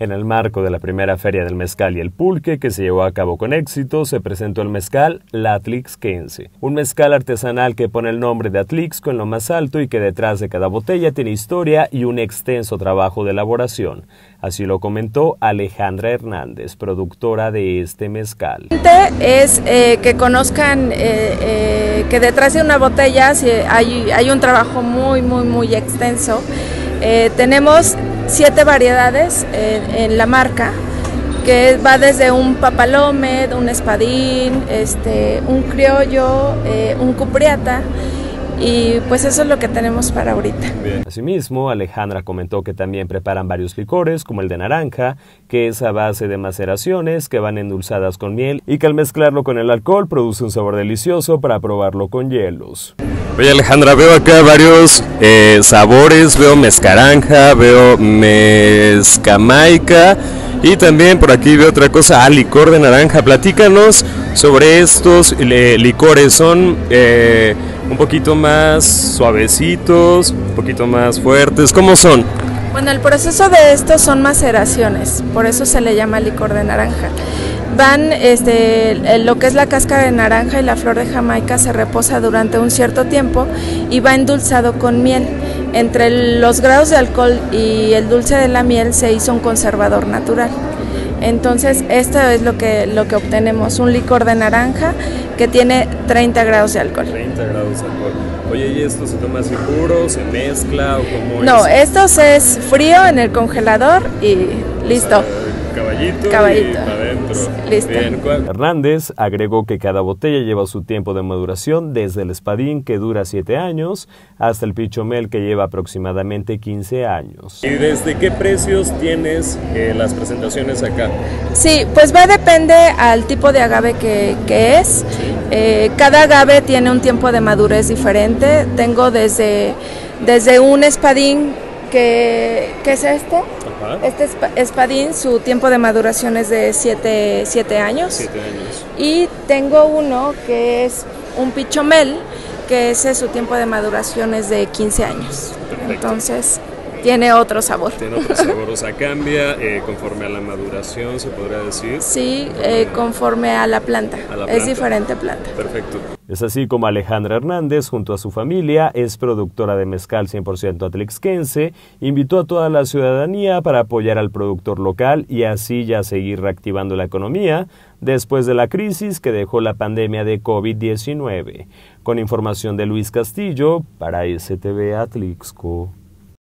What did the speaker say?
En el marco de la primera feria del mezcal y el pulque que se llevó a cabo con éxito, se presentó el mezcal La Atlixquense, un mezcal artesanal que pone el nombre de Atlixco en lo más alto y que detrás de cada botella tiene historia y un extenso trabajo de elaboración. Así lo comentó Alejandra Hernández, productora de este mezcal. Es eh, que conozcan eh, eh, que detrás de una botella hay, hay un trabajo muy, muy, muy extenso. tenemos siete variedades en la marca que va desde un papalome, un espadín, este, un criollo, eh, un cupriata y pues eso es lo que tenemos para ahorita. Asimismo, Alejandra comentó que también preparan varios licores, como el de naranja, que es a base de maceraciones que van endulzadas con miel y que al mezclarlo con el alcohol produce un sabor delicioso para probarlo con hielos. Oye Alejandra, veo acá varios eh, sabores, veo mezcaranja, veo mezcamaica y también por aquí veo otra cosa, ah, licor de naranja. Platícanos sobre estos licores, son eh, un poquito más suavecitos, un poquito más fuertes, ¿cómo son? Bueno, el proceso de estos son maceraciones, por eso se le llama licor de naranja van este, lo que es la cáscara de naranja y la flor de jamaica se reposa durante un cierto tiempo y va endulzado con miel. Entre los grados de alcohol y el dulce de la miel se hizo un conservador natural. Entonces, esto es lo que, lo que obtenemos, un licor de naranja que tiene 30 grados de alcohol. 30 grados de alcohol. Oye, ¿y esto se toma así puro, se mezcla o cómo No, esto es frío en el congelador y listo. Caballito, caballito. Hernández agregó que cada botella lleva su tiempo de maduración desde el espadín que dura 7 años hasta el pichomel que lleva aproximadamente 15 años. ¿Y desde qué precios tienes eh, las presentaciones acá? Sí, pues va a depender al tipo de agave que, es. Eh, cada agave tiene un tiempo de madurez diferente. Tengo desde, desde un espadín que, es este. Este espadín, su tiempo de maduración es de 7 años. años. Y tengo uno que es un pichomel, que ese su tiempo de maduración es de 15 años. Entonces, tiene otro sabor. Tiene otro sabor, o sea, cambia eh, conforme a la maduración, se podría decir. Sí, eh, conforme a la, planta. Es diferente planta. Perfecto. Es así como Alejandra Hernández, junto a su familia, es productora de mezcal 100% atlixquense, invitó a toda la ciudadanía para apoyar al productor local y así ya seguir reactivando la economía después de la crisis que dejó la pandemia de COVID-19. Con información de Luis Castillo para STV Atlixco.